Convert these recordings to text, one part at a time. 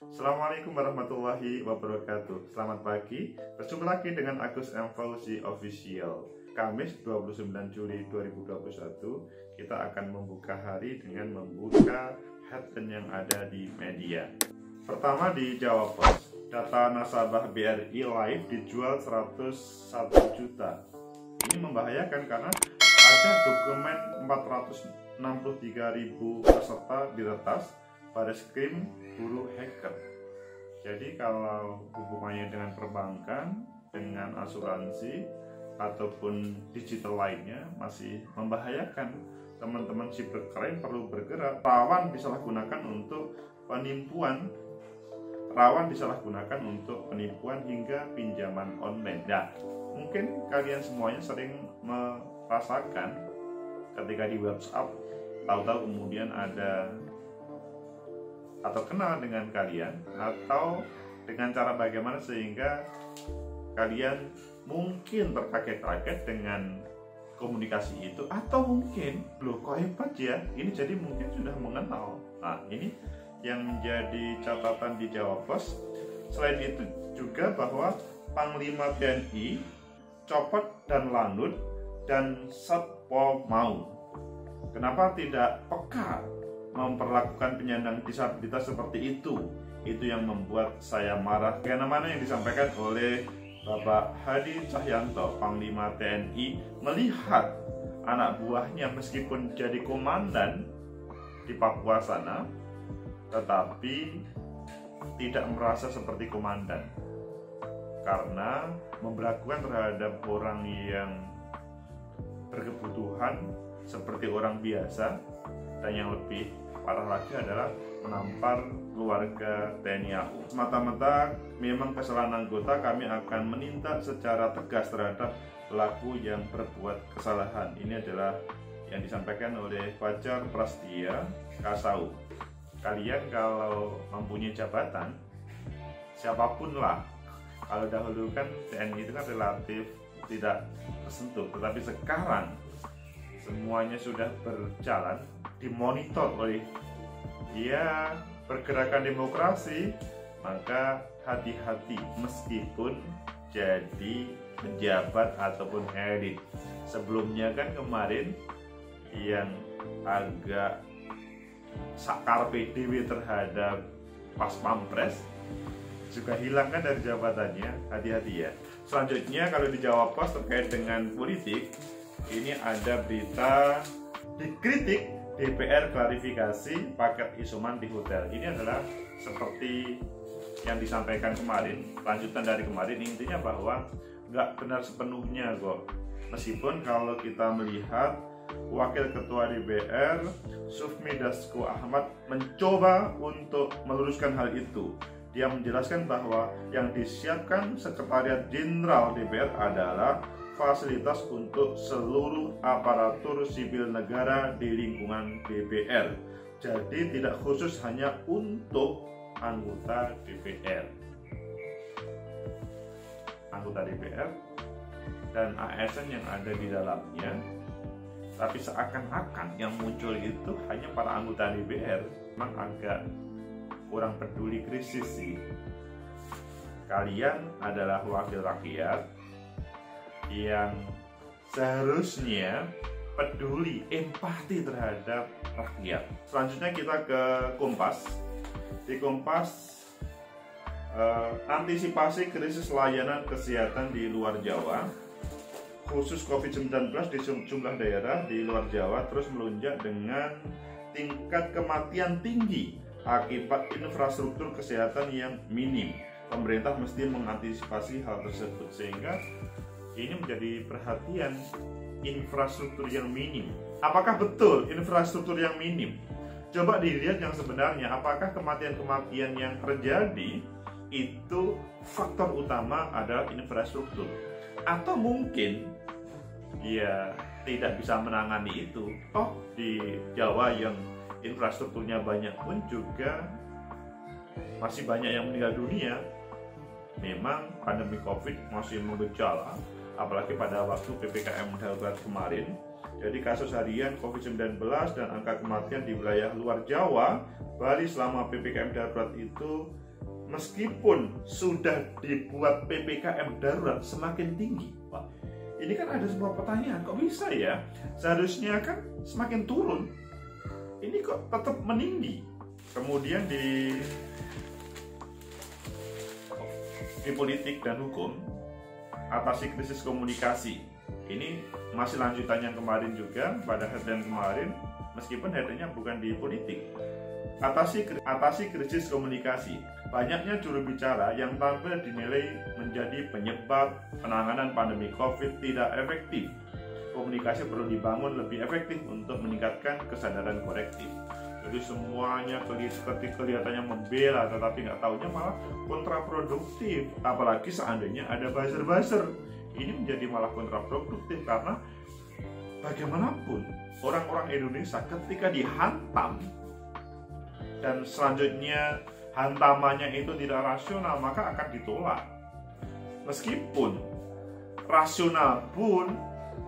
Assalamualaikum warahmatullahi wabarakatuh. Selamat pagi. Berjumpa lagi dengan Agus M. Fauzi Official. Kamis 29 Juli 2021 Kita akan membuka hari dengan membuka headline yang ada di media. Pertama di Jawa Post Data nasabah BRI Live dijual 101 juta. Ini membahayakan karena ada dokumen 463 ribu peserta diretas pada skrim guru hacker. Jadi kalau hubungannya dengan perbankan, dengan asuransi ataupun digital lainnya masih membahayakan. Teman-teman cybercrime perlu bergerak. Rawan disalahgunakan untuk penipuan rawan disalahgunakan untuk penipuan hingga pinjaman online. Nah, mungkin kalian semuanya sering merasakan ketika di WhatsApp tahu-tahu kemudian ada atau kenal dengan kalian atau dengan cara bagaimana sehingga kalian mungkin terkaget-kaget dengan komunikasi itu atau mungkin loh kok hebat ya? Ini jadi mungkin sudah mengenal. Nah ini yang menjadi catatan di Jawa Pos selain itu juga bahwa Panglima TNI copot dan lanut dan Satpol Mau. Kenapa tidak peka memperlakukan penyandang disabilitas seperti itu. Itu yang membuat saya marah. Karena mana yang disampaikan oleh Bapak Hadi Cahyanto Panglima TNI melihat anak buahnya meskipun jadi komandan di Papua sana tetapi tidak merasa seperti komandan. Karena memperlakukan terhadap orang yang berkebutuhan seperti orang biasa dan yang lebih parah lagi adalah menampar keluarga TNI AU. Semata-mata memang kesalahan anggota kami akan menindak secara tegas terhadap pelaku yang berbuat kesalahan. Ini adalah yang disampaikan oleh Fajar Prastia Kasau. Kalian kalau mempunyai jabatan, siapa pun lah, kalau dahulu kan TNI itu kan relatif tidak tersentuh, tetapi sekarang semuanya sudah berjalan dimonitor oleh ya pergerakan demokrasi maka hati-hati meskipun jadi pejabat ataupun elit. Sebelumnya kan kemarin yang agak sakar PDW terhadap pas pampres juga hilang kan dari jabatannya. Hati-hati ya. Selanjutnya kalau dijawab pos terkait dengan politik ini ada berita dikritik DPR klarifikasi paket isoman di hotel. Ini adalah seperti yang disampaikan kemarin, lanjutan dari kemarin intinya bahwa nggak benar sepenuhnya kok. Meskipun kalau kita melihat Wakil Ketua DPR Sufmi Dasko Ahmad mencoba untuk meluruskan hal itu. Dia menjelaskan bahwa yang disiapkan Sekretariat Jenderal DPR adalah fasilitas untuk seluruh aparatur sipil negara di lingkungan DPR. Jadi tidak khusus hanya untuk anggota DPR. Anggota DPR dan ASN yang ada di dalamnya. Tapi seakan-akan yang muncul itu hanya para anggota DPR. Memang agak kurang peduli krisis sih. Kalian adalah wakil rakyat, yang seharusnya peduli, empati terhadap rakyat. Selanjutnya kita ke Kompas. Di Kompas eh, antisipasi krisis layanan kesehatan di luar Jawa khusus COVID-19 di sejumlah daerah di luar Jawa terus melonjak dengan tingkat kematian tinggi akibat infrastruktur kesehatan yang minim. Pemerintah mesti mengantisipasi hal tersebut sehingga ini menjadi perhatian infrastruktur yang minim. Apakah betul infrastruktur yang minim? Coba dilihat yang sebenarnya, apakah kematian-kematian yang terjadi itu faktor utama adalah infrastruktur? Atau mungkin ya tidak bisa menangani itu. Oh, di Jawa yang infrastrukturnya banyak pun juga masih banyak yang meninggal dunia. Memang pandemi Covid masih mengejala apalagi pada waktu PPKM darurat kemarin. Jadi kasus harian COVID-19 dan angka kematian di wilayah luar Jawa, Bali selama PPKM darurat itu meskipun sudah dibuat PPKM darurat semakin tinggi. Wah, ini kan ada sebuah pertanyaan, kok bisa ya? Seharusnya kan semakin turun. Ini kok tetap meninggi. Kemudian di di politik dan hukum atasi krisis komunikasi. Ini masih lanjutan yang kemarin juga pada headline kemarin meskipun headline bukan di politik. Atasi atasi krisis komunikasi. Banyaknya juru bicara yang tampil dinilai menjadi penyebab penanganan pandemi Covid tidak efektif. Komunikasi perlu dibangun lebih efektif untuk meningkatkan kesadaran korektif. Jadi semuanya seperti kelihatannya membela, tetapi nggak tahunya malah kontraproduktif. Apalagi seandainya ada buzzer-buzzer, ini menjadi malah kontraproduktif karena bagaimanapun orang-orang Indonesia ketika dihantam dan selanjutnya hantamannya itu tidak rasional maka akan ditolak meskipun rasional pun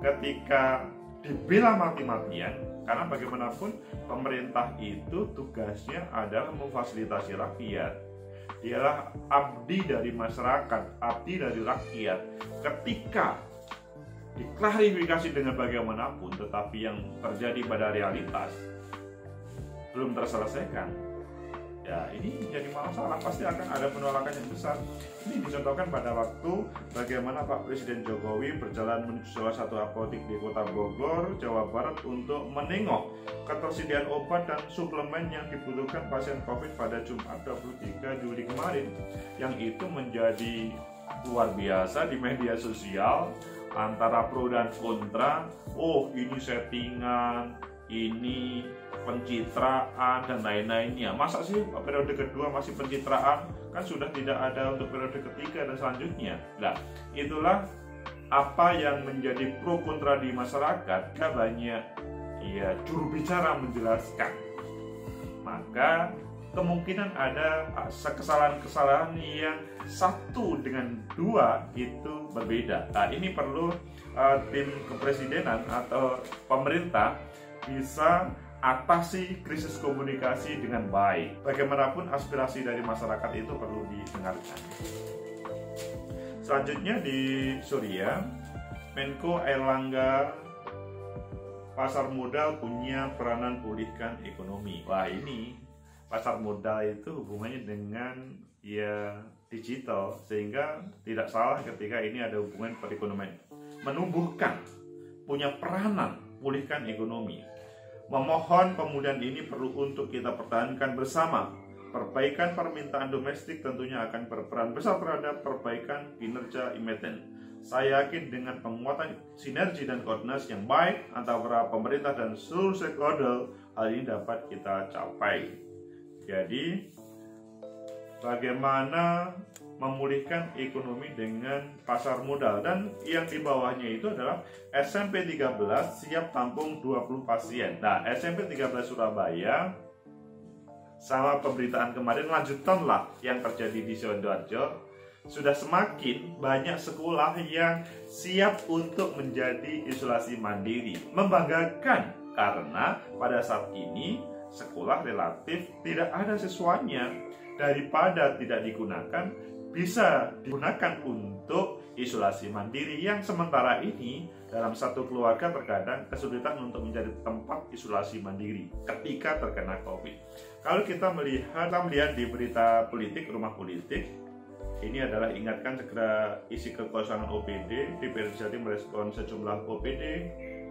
ketika dibela mati-matian. Karena bagaimanapun pemerintah itu tugasnya adalah memfasilitasi rakyat. Dialah abdi dari masyarakat abdi dari rakyat. Ketika diklarifikasi dengan bagaimanapun tetapi yang terjadi pada realitas belum terselesaikan ya ini menjadi masalah. Pasti akan ada penolakan yang besar. Ini dicontohkan pada waktu bagaimana Pak Presiden Jokowi berjalan menuju salah satu apotek di kota Bogor, Jawa Barat untuk menengok ketersediaan obat dan suplemen yang dibutuhkan pasien COVID pada Jumat 23 Juli kemarin. Yang itu menjadi luar biasa di media sosial antara pro dan kontra. Oh ini settingan ini pencitraan dan lain-lainnya. Masa sih periode kedua masih pencitraan? Kan sudah tidak ada untuk periode ketiga dan selanjutnya. Nah, itulah apa yang menjadi pro kontra di masyarakat. Kan banyak ya juru bicara menjelaskan. Maka kemungkinan ada kesalahan-kesalahan yang satu dengan dua itu berbeda. Nah, ini perlu uh, tim kepresidenan atau pemerintah bisa atasi krisis komunikasi dengan baik. Bagaimanapun aspirasi dari masyarakat itu perlu didengarkan. Selanjutnya di Suria, Menko Erlangga pasar modal punya peranan pulihkan ekonomi. Wah ini pasar modal itu hubungannya dengan ya digital sehingga tidak salah ketika ini ada hubungan perekonomian menumbuhkan punya peranan pulihkan ekonomi Memohon pemulihan ini perlu untuk kita pertahankan bersama. Perbaikan permintaan domestik tentunya akan berperan besar terhadap perbaikan kinerja emiten. Saya yakin dengan penguatan sinergi dan koordinasi yang baik antara pemerintah dan seluruh stakeholder, hal ini dapat kita capai. Jadi, bagaimana memulihkan ekonomi dengan pasar modal dan yang di bawahnya itu adalah SMP 13 siap tampung 20 pasien. Nah, SMP 13 Surabaya sama pemberitaan kemarin lanjutanlah yang terjadi di Sidoarjo sudah semakin banyak sekolah yang siap untuk menjadi isolasi mandiri. Membanggakan karena pada saat ini sekolah relatif tidak ada siswanya daripada tidak digunakan bisa digunakan untuk isolasi mandiri yang sementara ini dalam satu keluarga terkadang kesulitan untuk menjadi tempat isolasi mandiri ketika terkena COVID. Kalau kita melihat, kita melihat di berita politik, rumah politik, ini adalah ingatkan segera isi kekosongan OPD, DPR Jatim merespon sejumlah OPD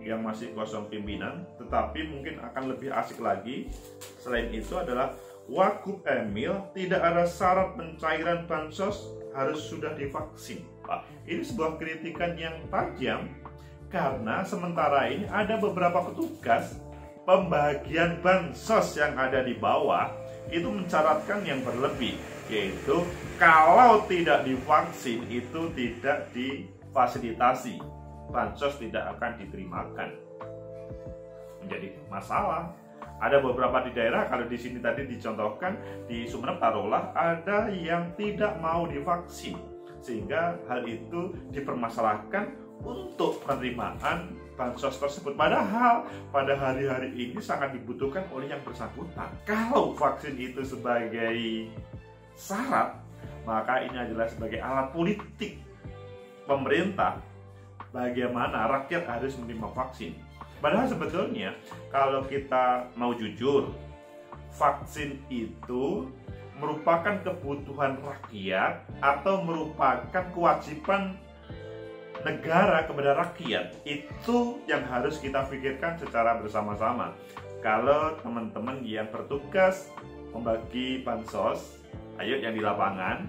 yang masih kosong pimpinan, tetapi mungkin akan lebih asik lagi. Selain itu adalah Wakub Emil tidak ada syarat pencairan bansos harus sudah divaksin. Ini sebuah kritikan yang tajam karena sementara ini ada beberapa petugas pembagian bansos yang ada di bawah itu mencaratkan yang berlebih yaitu kalau tidak divaksin itu tidak difasilitasi bansos tidak akan diterimakan menjadi masalah ada beberapa di daerah kalau di sini tadi dicontohkan di Sumeneb taruhlah ada yang tidak mau divaksin sehingga hal itu dipermasalahkan untuk penerimaan bansos tersebut. Padahal pada hari-hari ini sangat dibutuhkan oleh yang bersangkutan. Kalau vaksin itu sebagai syarat, maka ini adalah sebagai alat politik pemerintah bagaimana rakyat harus menerima vaksin. Padahal sebetulnya kalau kita mau jujur, vaksin itu merupakan kebutuhan rakyat atau merupakan kewajiban negara kepada rakyat. Itu yang harus kita pikirkan secara bersama-sama. Kalau teman-teman yang bertugas membagi bansos ayo yang di lapangan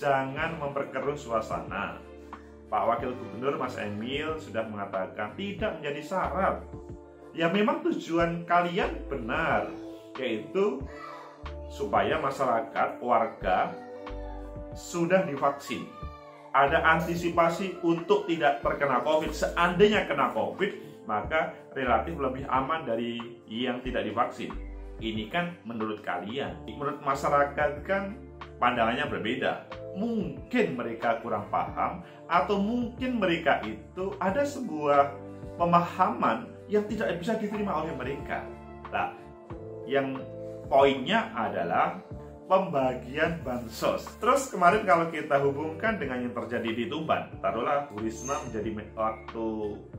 jangan memperkeruh suasana Pak Wakil Gubernur Mas Emil sudah mengatakan tidak menjadi syarat ya memang tujuan kalian benar yaitu supaya masyarakat warga sudah divaksin ada antisipasi untuk tidak terkena COVID. Seandainya kena COVID, maka relatif lebih aman dari yang tidak divaksin. Ini kan menurut kalian. Menurut masyarakat kan pandangannya berbeda. Mungkin mereka kurang paham atau mungkin mereka itu ada sebuah pemahaman yang tidak bisa diterima oleh mereka. Nah, yang poinnya adalah pembagian bansos. Terus kemarin kalau kita hubungkan dengan yang terjadi di Tuban, taruhlah Bu Risma menjadi waktu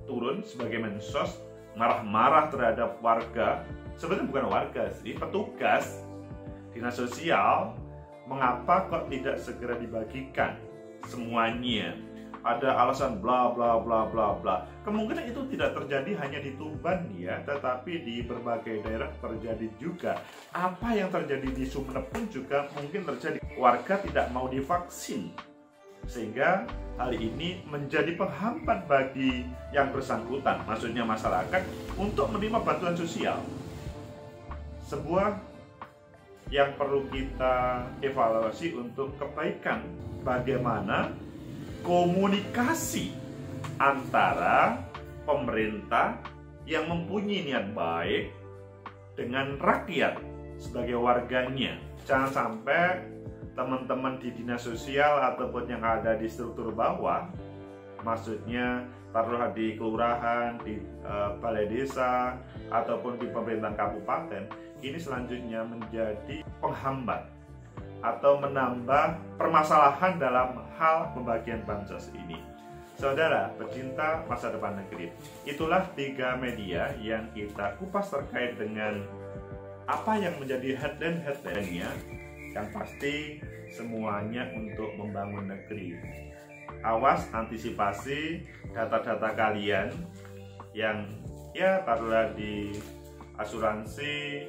turun sebagai mensos marah-marah terhadap warga. Sebenarnya bukan warga sih, petugas dinas sosial. Mengapa kok tidak segera dibagikan semuanya? ada alasan bla bla bla bla bla. Kemungkinan itu tidak terjadi hanya di Tuban ya, tetapi di berbagai daerah terjadi juga. Apa yang terjadi di Sumeneb pun juga mungkin terjadi. Warga tidak mau divaksin. Sehingga hal ini menjadi penghambat bagi yang bersangkutan, maksudnya masyarakat untuk menerima bantuan sosial. Sebuah yang perlu kita evaluasi untuk kebaikan bagaimana komunikasi antara pemerintah yang mempunyai niat baik dengan rakyat sebagai warganya. Jangan sampai teman-teman di dinas sosial ataupun yang ada di struktur bawah, maksudnya taruhlah di kelurahan, di uh, balai desa, ataupun di pemerintahan kabupaten, ini selanjutnya menjadi penghambat atau menambah permasalahan dalam hal pembagian bansos ini. Saudara, pecinta masa depan negeri, itulah tiga media yang kita kupas terkait dengan apa yang menjadi headline-headline-nya yang pasti semuanya untuk membangun negeri. Awas antisipasi data-data kalian yang ya taruhlah di asuransi,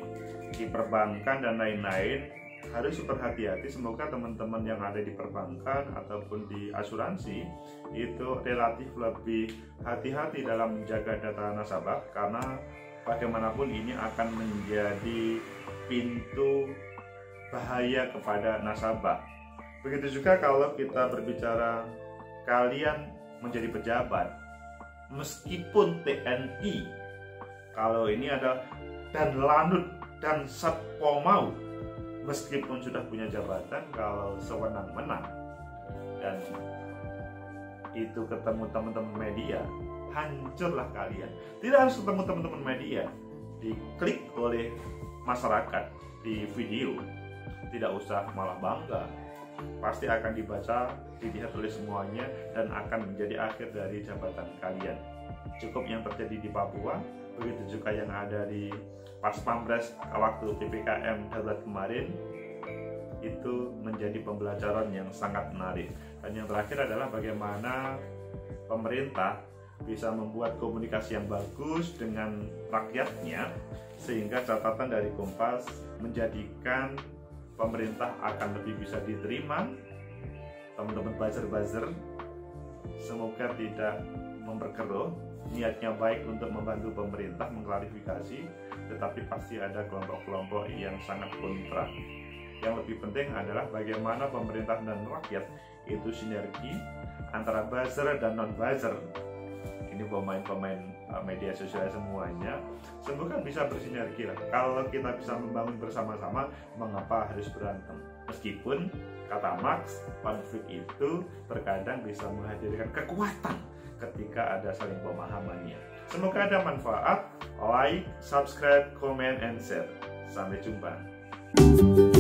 di perbankan dan lain-lain harus super hati-hati semoga teman-teman yang ada di perbankan ataupun di asuransi itu relatif lebih hati-hati dalam menjaga data nasabah karena bagaimanapun ini akan menjadi pintu bahaya kepada nasabah. Begitu juga kalau kita berbicara kalian menjadi pejabat meskipun TNI kalau ini ada dan lanut dan satpol maut meskipun sudah punya jabatan kalau sewenang-wenang dan itu ketemu teman-teman media hancurlah kalian. Tidak harus ketemu teman-teman media diklik oleh masyarakat di video. Tidak usah malah bangga. Pasti akan dibaca dilihat oleh semuanya dan akan menjadi akhir dari jabatan kalian. Cukup yang terjadi di Papua begitu juga yang ada di pas pampres waktu PPKM darurat kemarin itu menjadi pembelajaran yang sangat menarik. Dan yang terakhir adalah bagaimana pemerintah bisa membuat komunikasi yang bagus dengan rakyatnya sehingga catatan dari Kompas menjadikan pemerintah akan lebih bisa diterima. Teman-teman buzzer-buzzer semoga tidak memperkeruh niatnya baik untuk membantu pemerintah mengklarifikasi tetapi pasti ada kelompok-kelompok yang sangat kontra. Yang lebih penting adalah bagaimana pemerintah dan rakyat itu sinergi antara buzzer dan non buzzer. Ini pemain-pemain uh, media sosial semuanya semoga bisa bersinergi lah. Kalau kita bisa membangun bersama-sama, mengapa harus berantem? Meskipun kata Marx, konflik itu terkadang bisa menghadirkan kekuatan ketika ada saling pemahamannya. Semoga ada manfaat. Like, subscribe, comment, and share. Sampai jumpa.